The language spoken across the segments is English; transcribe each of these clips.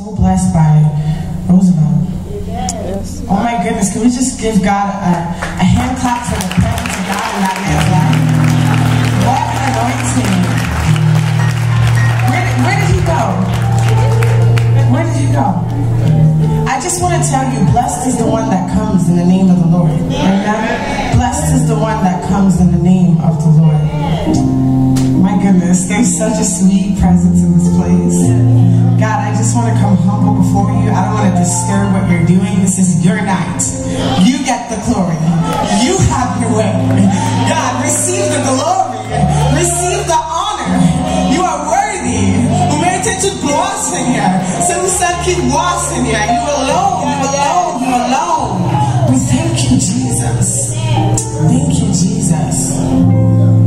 so blessed by Roosevelt. Oh my goodness, can we just give God a, a hand clap for the presence of God in that man's life? What an anointing. Where did, where did he go? Where did he go? I just want to tell you, blessed is the one that comes in the name of the Lord. Amen? Blessed is the one that comes in the name of the Lord. Goodness, there's such a sweet presence in this place. God, I just want to come humble before you. I don't want to disturb what you're doing. This is your night. You get the glory. You have your way. God, receive the glory. Receive the honor. You are worthy. Umete tu Seigneur. C'est vous ça qui gloire, Seigneur. You alone, you alone, you alone. We thank you, Jesus. Thank you, Jesus.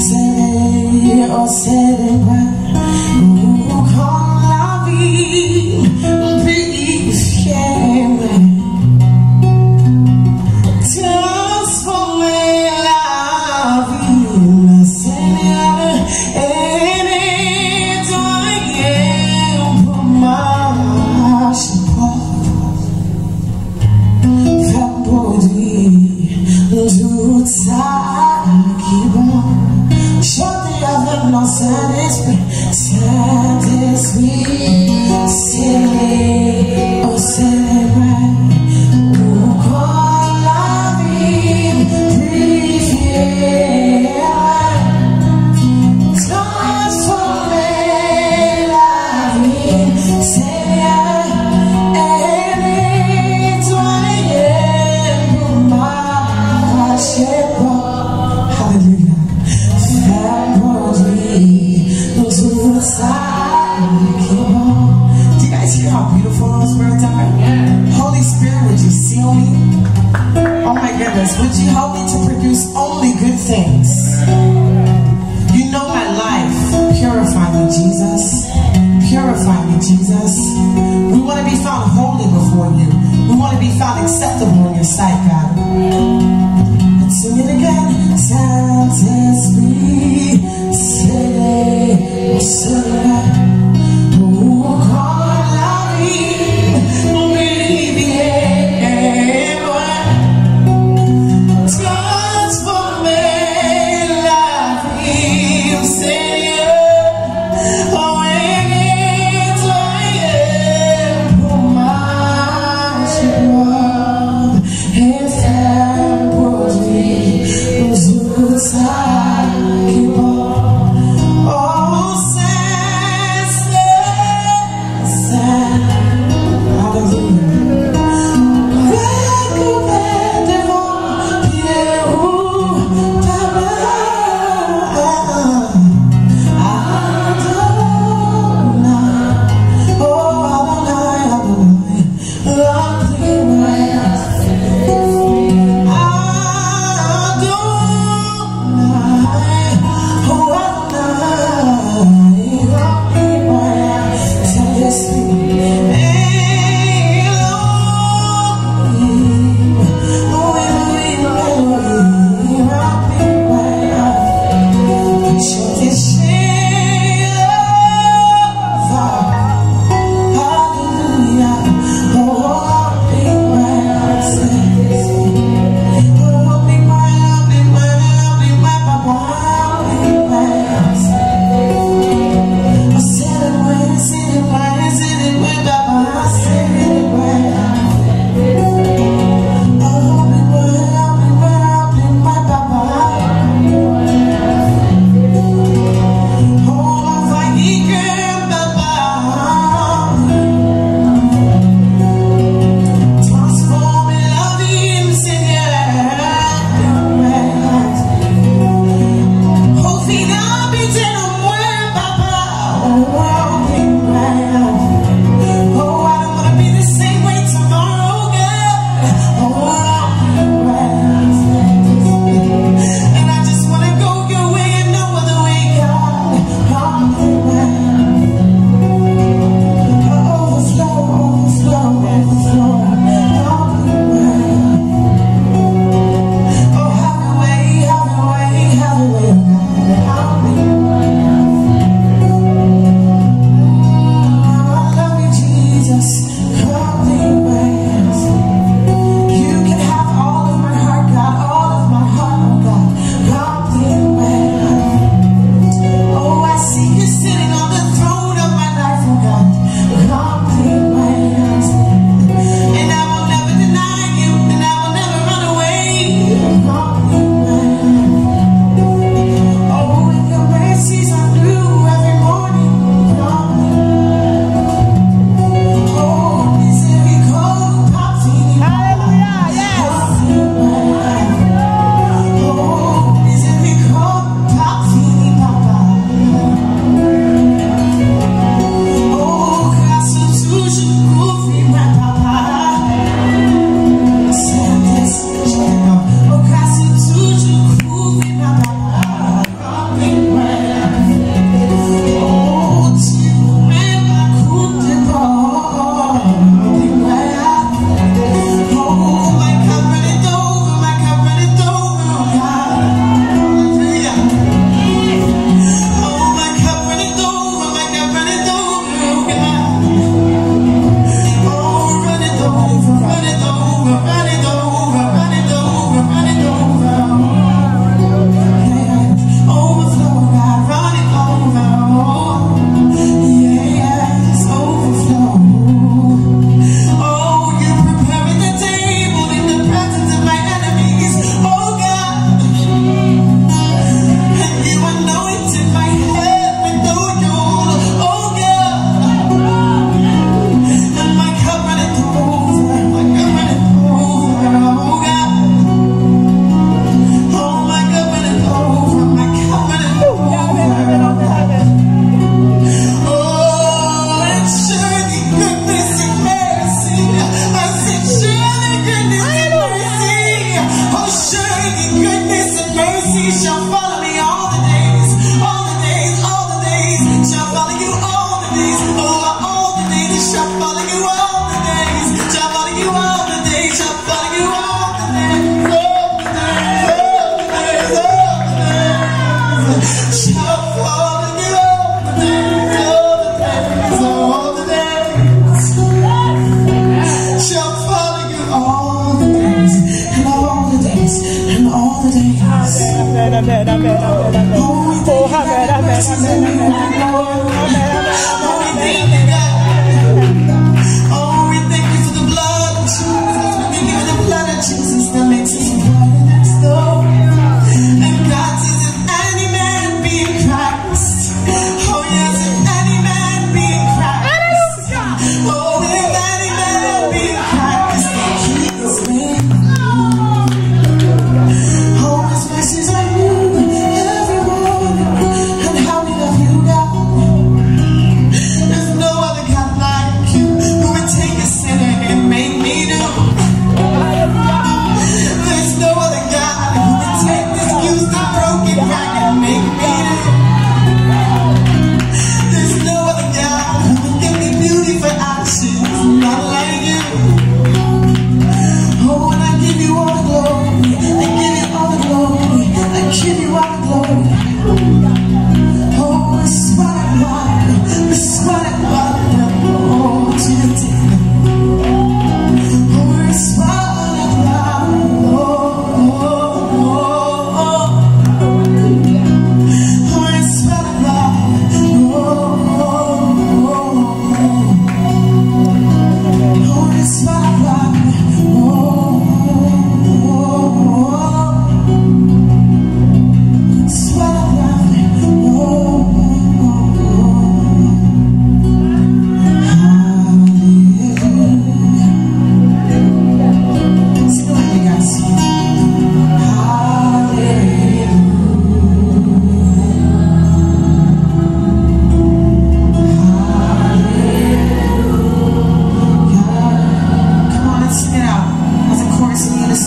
C'est au célèbre, Jesus. We want to be found holy before you. We want to be found acceptable in your sight, God. Let's sing it again. C'est Christian amen, amen.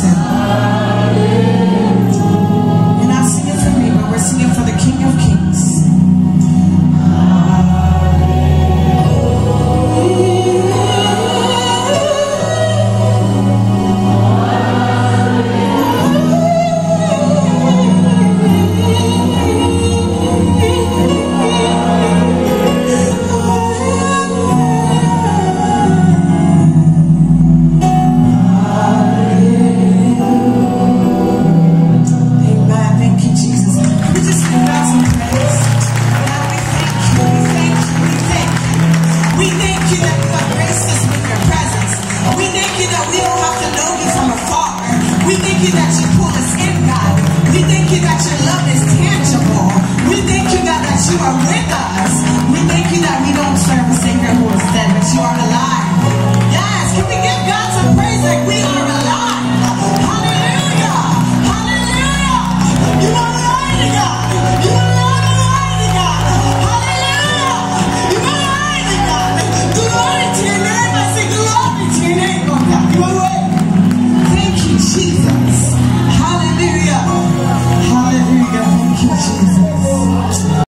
Chorus